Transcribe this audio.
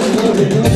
Hallelujah.